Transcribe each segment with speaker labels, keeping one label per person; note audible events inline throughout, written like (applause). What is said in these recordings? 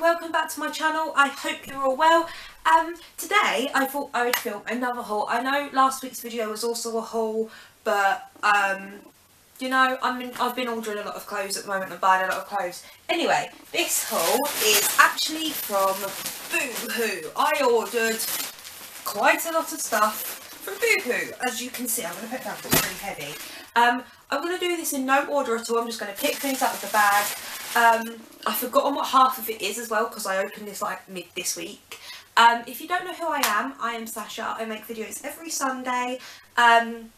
Speaker 1: welcome back to my channel. I hope you're all well. Um, today I thought I would film another haul. I know last week's video was also a haul, but um, you know, I'm in, I've been ordering a lot of clothes at the moment and buying a lot of clothes. Anyway, this haul is actually from Boohoo. I ordered quite a lot of stuff from Boohoo. As you can see, I'm going to put down it's really heavy. Um, I'm going to do this in no order at all. I'm just going to pick things out of the bag. Um, I've forgotten what half of it is as well because I opened this like mid this week. Um, if you don't know who I am, I am Sasha. I make videos every Sunday. Um,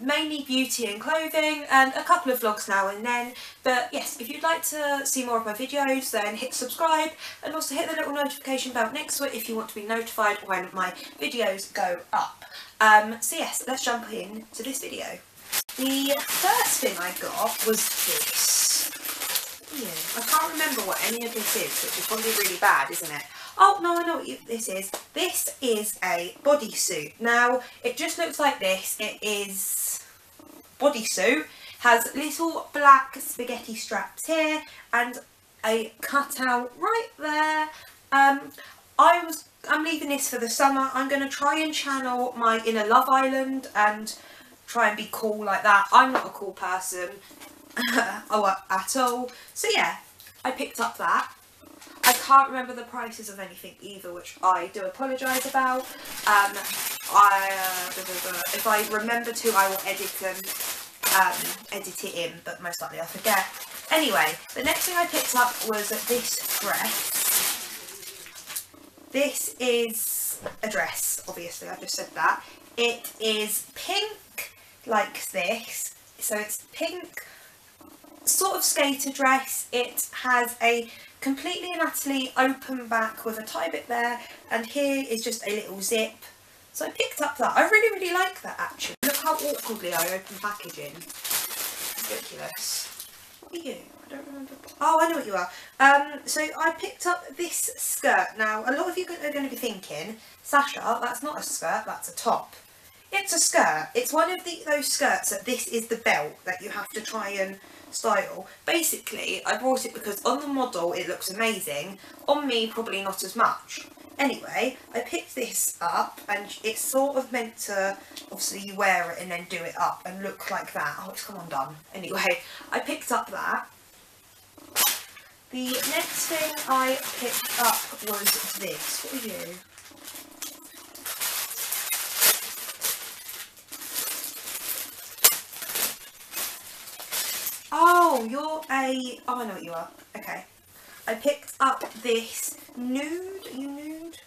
Speaker 1: mainly beauty and clothing and a couple of vlogs now and then. But yes if you'd like to see more of my videos then hit subscribe and also hit the little notification bell next to it if you want to be notified when my videos go up. Um, so yes let's jump in to this video. The first thing I got was this. Yeah, I can't remember what any of this is which is probably really bad isn't it Oh, no, I know what you, this is. This is a bodysuit. Now, it just looks like this. It is bodysuit. Has little black spaghetti straps here and a cutout right there. Um, I was, I'm leaving this for the summer. I'm going to try and channel my inner Love Island and try and be cool like that. I'm not a cool person oh, (laughs) at all. So yeah, I picked up that. I can't remember the prices of anything either, which I do apologise about. Um, I, uh, if I remember to, I will edit them, um, edit it in, but most likely I forget. Anyway, the next thing I picked up was this dress. This is a dress, obviously, I just said that. It is pink, like this. So it's pink, sort of skater dress. It has a completely and utterly open back with a tie bit there and here is just a little zip. So I picked up that. I really really like that actually. Look how awkwardly I open packaging. Ridiculous. What are you? I don't remember oh I know what you are. Um so I picked up this skirt. Now a lot of you are going to be thinking Sasha that's not a skirt that's a top it's a skirt it's one of the those skirts that this is the belt that you have to try and style. Basically, I bought it because on the model it looks amazing, on me probably not as much. Anyway, I picked this up and it's sort of meant to, obviously you wear it and then do it up and look like that. Oh, it's come undone. Anyway, I picked up that. The next thing I picked up was this. What are you? Oh, you're a... Oh, I know what you are. Okay. I picked up this nude. Are you nude?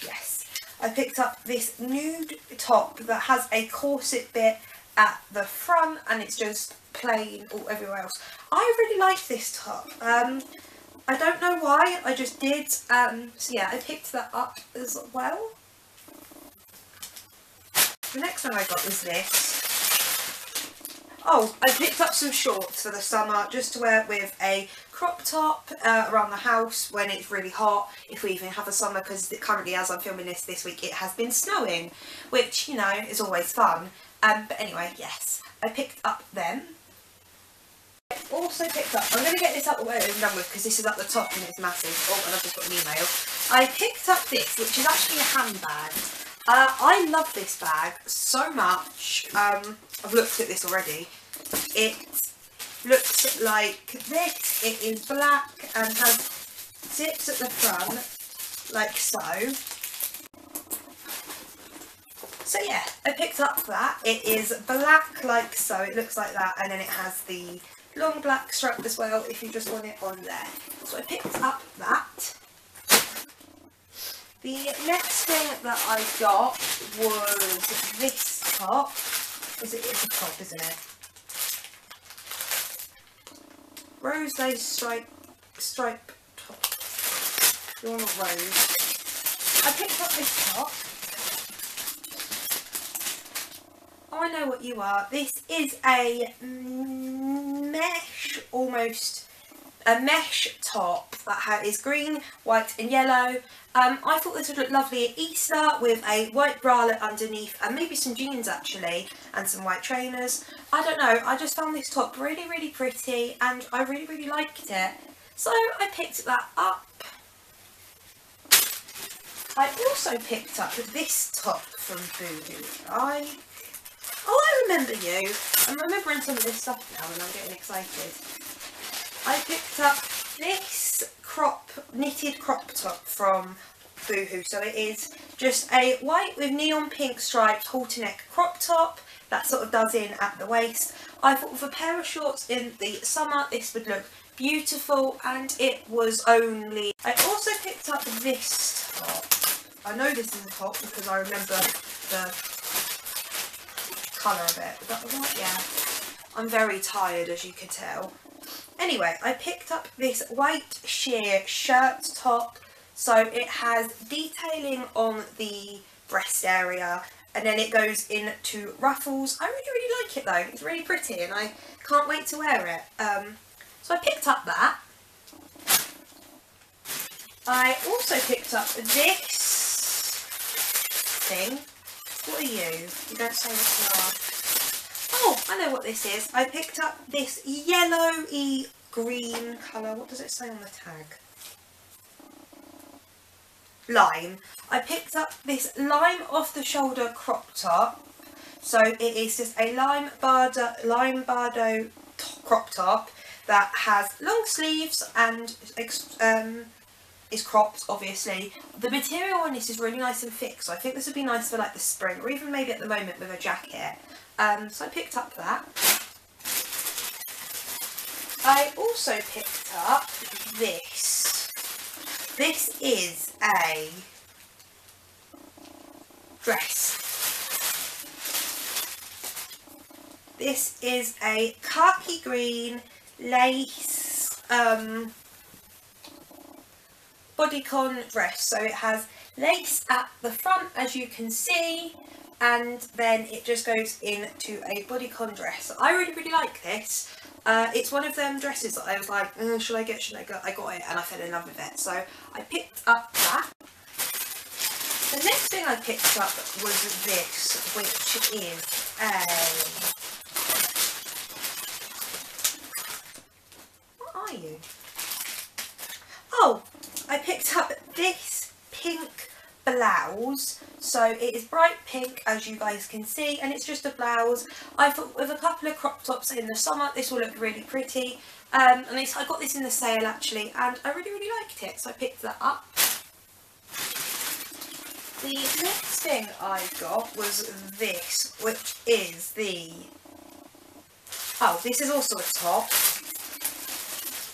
Speaker 1: Yes. I picked up this nude top that has a corset bit at the front and it's just plain all everywhere else. I really like this top. Um, I don't know why, I just did. Um, so yeah, I picked that up as well. The next one I got was this. Oh, I picked up some shorts for the summer just to wear with a crop top uh, around the house when it's really hot, if we even have a summer, because currently as I'm filming this this week it has been snowing, which, you know, is always fun. Um, but anyway, yes, I picked up them. I also picked up, I'm going to get this up where it's done with because this is at the top and it's massive. Oh, and I've just got an email. I picked up this, which is actually a handbag. Uh, I love this bag so much. Um, I've looked at this already. It looks like this. It is black and has zips at the front, like so. So yeah, I picked up that. It is black like so. It looks like that. And then it has the long black strap as well if you just want it on there. So I picked up that. The next thing that I got was this top. Is it? It's a top, isn't it? Rose stripe stripe top. You're not rose. I picked up this top. I know what you are. This is a mesh, almost a mesh top that is green, white and yellow. Um, I thought this would look lovely at Easter with a white bralette underneath and maybe some jeans actually and some white trainers. I don't know, I just found this top really, really pretty and I really, really liked it. So I picked that up. I also picked up this top from Boohoo. I Oh, I remember you. I'm remembering some of this stuff now and I'm getting excited. I picked up this crop, knitted crop top from Boohoo. So it is just a white with neon pink striped halter neck crop top that sort of does in at the waist. I thought with a pair of shorts in the summer this would look beautiful and it was only... I also picked up this top. I know this is a top because I remember the colour of it. Right? Yeah. I'm very tired as you can tell. Anyway, I picked up this white sheer shirt top. So it has detailing on the breast area and then it goes into ruffles. I really, really like it though. It's really pretty and I can't wait to wear it. Um, so I picked up that. I also picked up this thing. What are you? You don't say what you are. Know what this is. I picked up this yellowy green colour. What does it say on the tag? Lime. I picked up this lime off the shoulder crop top. So it is just a lime Bardot, lime Bardot crop top that has long sleeves and um, is cropped obviously. The material on this is really nice and thick so I think this would be nice for like the spring or even maybe at the moment with a jacket. Um, so I picked up that. I also picked up this. This is a dress. This is a khaki green lace um, bodycon dress. So it has lace at the front as you can see and then it just goes into a bodycon dress. I really really like this. Uh, it's one of them dresses that I was like, oh, should I get, should I get, I got it and I fell in love with it. So I picked up that. The next thing I picked up was this, which is a... What are you? Oh, I picked up this pink blouse so it is bright pink as you guys can see and it's just a blouse. I thought with a couple of crop tops in the summer this will look really pretty. Um, and I got this in the sale actually and I really really liked it so I picked that up. The next thing I got was this which is the oh this is also a top.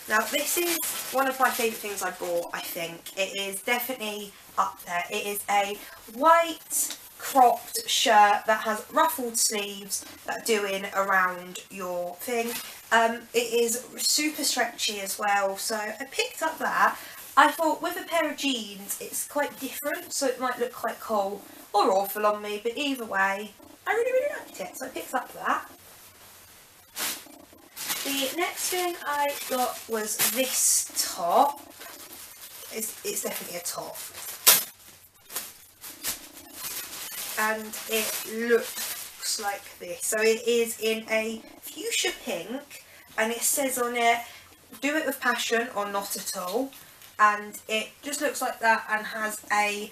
Speaker 1: Now this is one of my favourite things I bought I think. It is definitely up there. It is a white cropped shirt that has ruffled sleeves that do in around your thing. Um, it is super stretchy as well, so I picked up that. I thought with a pair of jeans it's quite different, so it might look quite cool or awful on me, but either way, I really, really liked it, so I picked up that. The next thing I got was this top. It's, it's definitely a top and it looks like this. So it is in a fuchsia pink and it says on it, do it with passion or not at all. And it just looks like that and has a,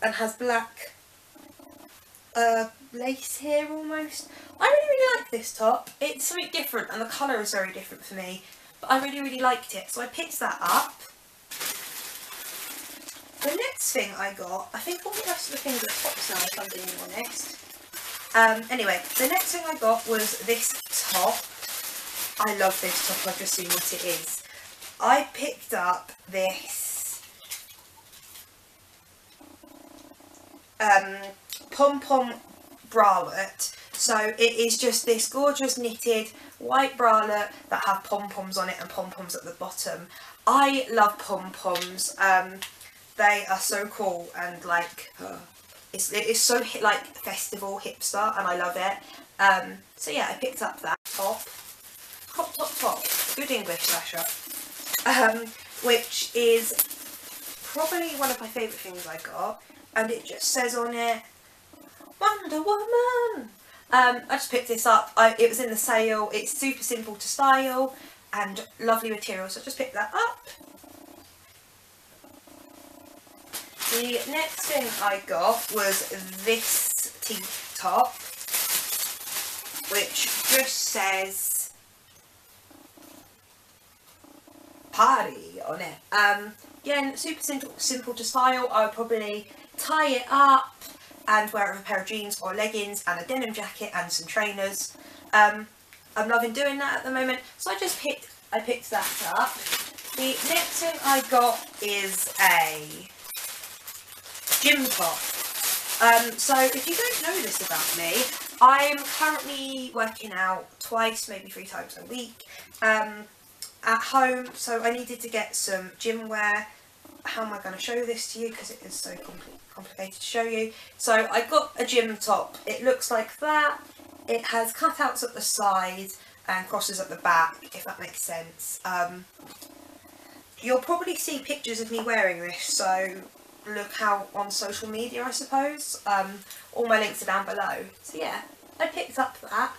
Speaker 1: and has black uh, lace here almost. I really, really like this top. It's something different and the colour is very different for me. But I really, really liked it. So I picked that up. The next thing I got, I think all the rest of the things are tops now if I'm being honest. Um, anyway, the next thing I got was this top. I love this top, I've just seen what it is. I picked up this um, pom-pom bralette. So it is just this gorgeous knitted white bralette that have pom-poms on it and pom-poms at the bottom. I love pom-poms. Um, they are so cool and like it's it's so like festival hipster and I love it. Um, so yeah, I picked up that top, top, top, top. Good English, Sasha. um, which is probably one of my favourite things I got, and it just says on it, Wonder Woman. Um, I just picked this up. I, it was in the sale. It's super simple to style and lovely material, so I just picked that up. The next thing I got was this tee top, which just says party on it. Um, again, super simple, simple to style. I would probably tie it up and wear it with a pair of jeans or leggings and a denim jacket and some trainers. Um, I'm loving doing that at the moment, so I just picked I picked that up. The next thing I got is a gym top. Um, so if you don't know this about me, I'm currently working out twice, maybe three times a week um, at home. So I needed to get some gym wear. How am I going to show this to you? Because it is so compl complicated to show you. So I got a gym top. It looks like that. It has cutouts at the side and crosses at the back, if that makes sense. Um, you'll probably see pictures of me wearing this, so look out on social media, I suppose. Um, all my links are down below. So yeah, I picked up that.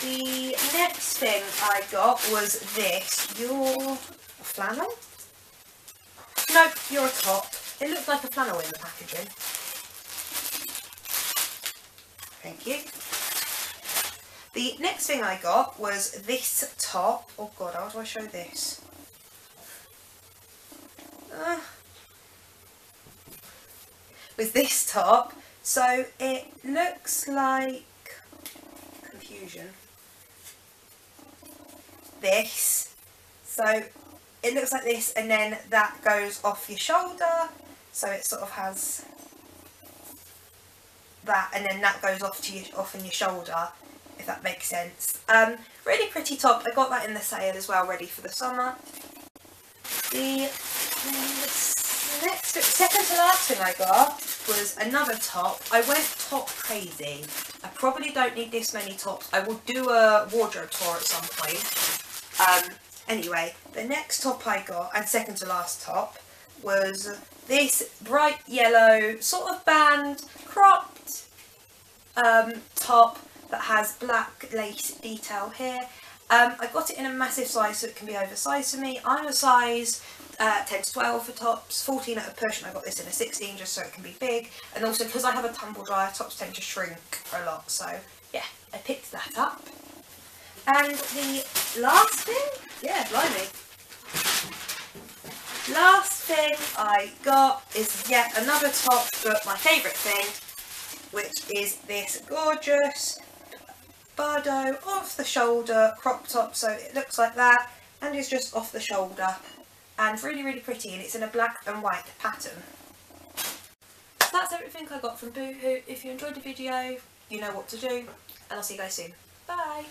Speaker 1: The next thing I got was this, your flannel? Nope, you're a top. It looks like a flannel in the packaging. Thank you. The next thing I got was this top. Oh god, how do I show this? Uh, with this top. So it looks like confusion. This. So it looks like this and then that goes off your shoulder. So it sort of has that and then that goes off to your, off in your shoulder if that makes sense. Um, really pretty top. I got that in the sale as well, ready for the summer. The next, second to last thing I got was another top. I went top crazy. I probably don't need this many tops. I will do a wardrobe tour at some point. Um, anyway, the next top I got, and second to last top, was this bright yellow sort of band cropped um, top that has black lace detail here. Um, I got it in a massive size so it can be oversized for me. I'm a size uh, 10 to 12 for tops, 14 at a push and I got this in a 16 just so it can be big. And also because I have a tumble dryer, tops tend to shrink a lot. So yeah, I picked that up. And the last thing, yeah, blimey. Last thing I got is yet another top, but my favourite thing, which is this gorgeous Bardot off the shoulder crop top so it looks like that and is just off the shoulder and really really pretty and it's in a black and white pattern. That's everything I got from Boohoo. If you enjoyed the video you know what to do and I'll see you guys soon. Bye!